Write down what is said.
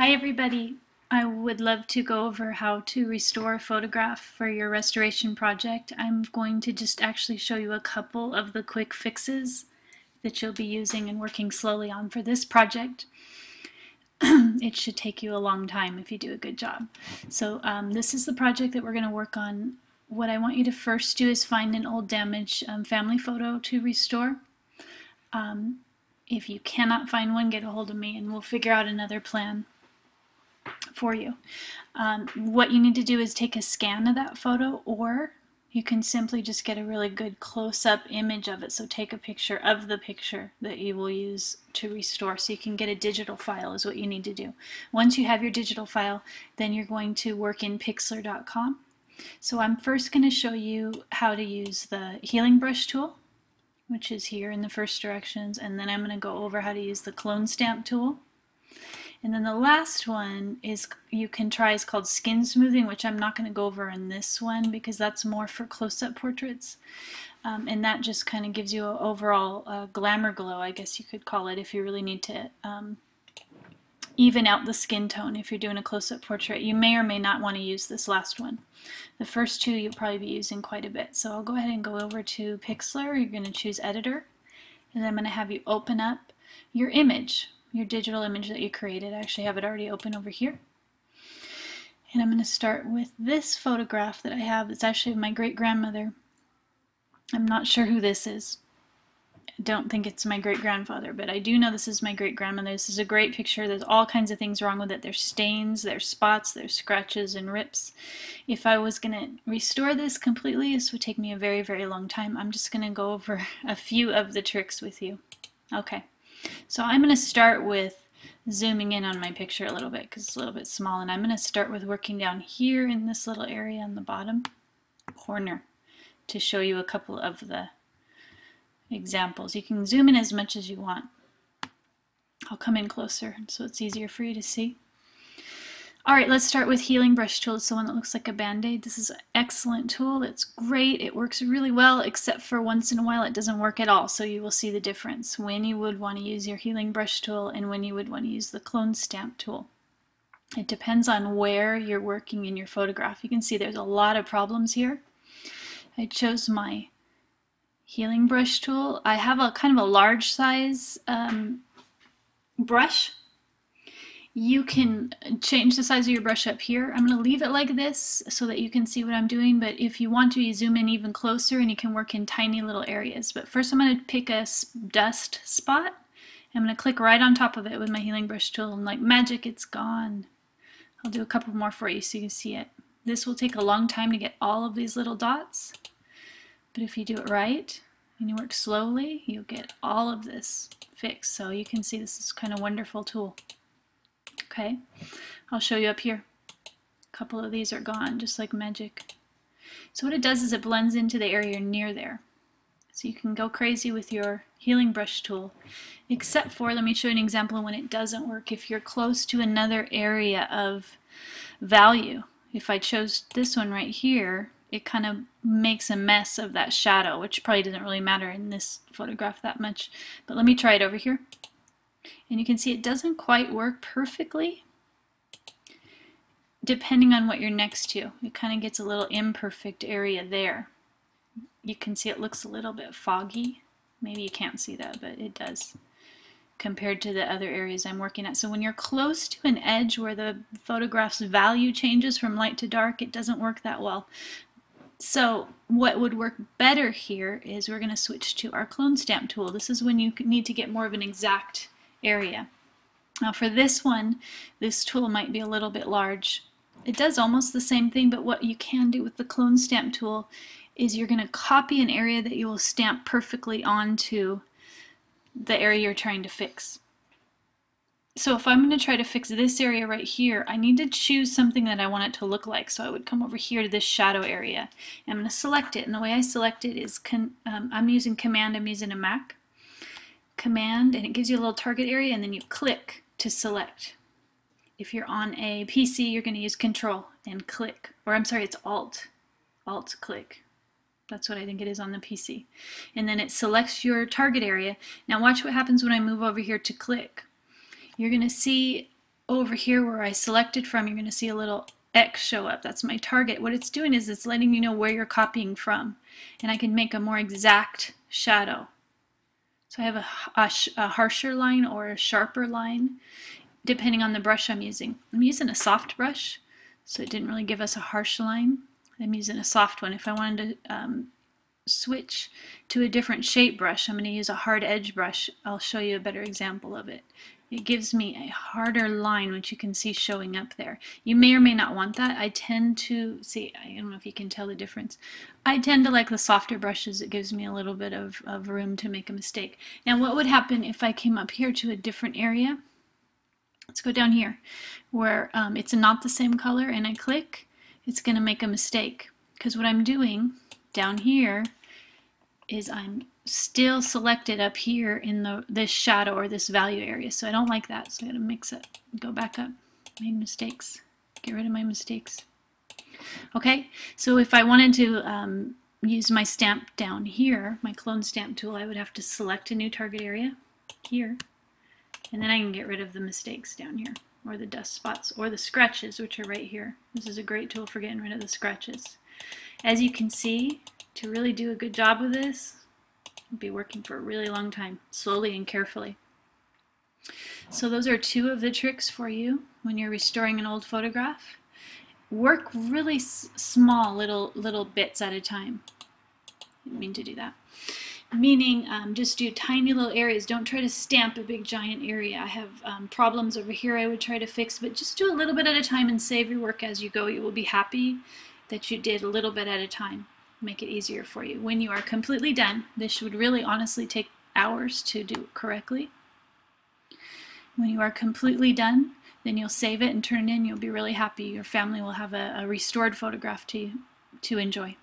Hi everybody. I would love to go over how to restore a photograph for your restoration project. I'm going to just actually show you a couple of the quick fixes that you'll be using and working slowly on for this project. it should take you a long time if you do a good job. So um, this is the project that we're going to work on. What I want you to first do is find an old damaged um, family photo to restore. Um, if you cannot find one, get a hold of me and we'll figure out another plan for you. Um, what you need to do is take a scan of that photo or you can simply just get a really good close-up image of it. So take a picture of the picture that you will use to restore. So you can get a digital file is what you need to do. Once you have your digital file, then you're going to work in Pixlr.com. So I'm first going to show you how to use the healing brush tool, which is here in the first directions, and then I'm going to go over how to use the clone stamp tool. And then the last one is you can try is called skin smoothing, which I'm not going to go over in this one because that's more for close-up portraits. Um, and that just kind of gives you an overall uh, glamour glow, I guess you could call it, if you really need to um, even out the skin tone if you're doing a close-up portrait. You may or may not want to use this last one. The first two you'll probably be using quite a bit. So I'll go ahead and go over to Pixlr. You're going to choose Editor. And I'm going to have you open up your image your digital image that you created. I actually have it already open over here. And I'm going to start with this photograph that I have. It's actually my great-grandmother. I'm not sure who this is. I don't think it's my great-grandfather, but I do know this is my great-grandmother. This is a great picture. There's all kinds of things wrong with it. There's stains, there's spots, there's scratches and rips. If I was going to restore this completely, this would take me a very, very long time. I'm just going to go over a few of the tricks with you. Okay. So I'm going to start with zooming in on my picture a little bit because it's a little bit small and I'm going to start with working down here in this little area on the bottom corner to show you a couple of the examples. You can zoom in as much as you want. I'll come in closer so it's easier for you to see. All right, let's start with Healing Brush Tool. It's the one that looks like a band-aid. This is an excellent tool. It's great. It works really well, except for once in a while it doesn't work at all. So you will see the difference when you would want to use your Healing Brush Tool and when you would want to use the Clone Stamp Tool. It depends on where you're working in your photograph. You can see there's a lot of problems here. I chose my Healing Brush Tool. I have a kind of a large size um, brush you can change the size of your brush up here. I'm going to leave it like this so that you can see what I'm doing, but if you want to, you zoom in even closer and you can work in tiny little areas. But first I'm going to pick a dust spot. I'm going to click right on top of it with my healing brush tool and like magic, it's gone. I'll do a couple more for you so you can see it. This will take a long time to get all of these little dots, but if you do it right and you work slowly, you'll get all of this fixed. So you can see this is kind of wonderful tool. Okay, I'll show you up here. A couple of these are gone, just like magic. So what it does is it blends into the area near there. So you can go crazy with your healing brush tool, except for, let me show you an example when it doesn't work. If you're close to another area of value, if I chose this one right here, it kind of makes a mess of that shadow, which probably doesn't really matter in this photograph that much. But let me try it over here. And you can see it doesn't quite work perfectly depending on what you're next to. It kind of gets a little imperfect area there. You can see it looks a little bit foggy. Maybe you can't see that, but it does compared to the other areas I'm working at. So when you're close to an edge where the photograph's value changes from light to dark, it doesn't work that well. So what would work better here is we're going to switch to our clone stamp tool. This is when you need to get more of an exact area. Now for this one, this tool might be a little bit large. It does almost the same thing, but what you can do with the clone stamp tool is you're going to copy an area that you will stamp perfectly onto the area you're trying to fix. So if I'm going to try to fix this area right here, I need to choose something that I want it to look like. So I would come over here to this shadow area. I'm going to select it. And the way I select it is, um, I'm using Command, I'm using a Mac. Command, and it gives you a little target area, and then you click to select. If you're on a PC, you're going to use Control and click. Or I'm sorry, it's Alt. Alt click. That's what I think it is on the PC. And then it selects your target area. Now watch what happens when I move over here to click you're going to see over here where I selected from, you're going to see a little X show up. That's my target. What it's doing is it's letting you know where you're copying from. And I can make a more exact shadow. So I have a, a, a harsher line or a sharper line depending on the brush I'm using. I'm using a soft brush, so it didn't really give us a harsh line. I'm using a soft one. If I wanted to um, switch to a different shape brush, I'm going to use a hard edge brush. I'll show you a better example of it. It gives me a harder line, which you can see showing up there. You may or may not want that. I tend to, see, I don't know if you can tell the difference. I tend to like the softer brushes. It gives me a little bit of, of room to make a mistake. Now, what would happen if I came up here to a different area? Let's go down here where um, it's not the same color and I click, it's going to make a mistake because what I'm doing down here is I'm still selected up here in the this shadow or this value area. So I don't like that. So I got to mix it. Go back up. Made mistakes. Get rid of my mistakes. Okay, so if I wanted to um, use my stamp down here, my clone stamp tool, I would have to select a new target area here and then I can get rid of the mistakes down here, or the dust spots, or the scratches, which are right here. This is a great tool for getting rid of the scratches. As you can see, to really do a good job with this, I'll be working for a really long time, slowly and carefully. So those are two of the tricks for you when you're restoring an old photograph. Work really small little little bits at a time. Didn't mean to do that meaning um, just do tiny little areas. Don't try to stamp a big giant area. I have um, problems over here I would try to fix, but just do a little bit at a time and save your work as you go. You will be happy that you did a little bit at a time. Make it easier for you. When you are completely done, this would really honestly take hours to do correctly. When you are completely done, then you'll save it and turn it in. You'll be really happy. Your family will have a, a restored photograph to, to enjoy.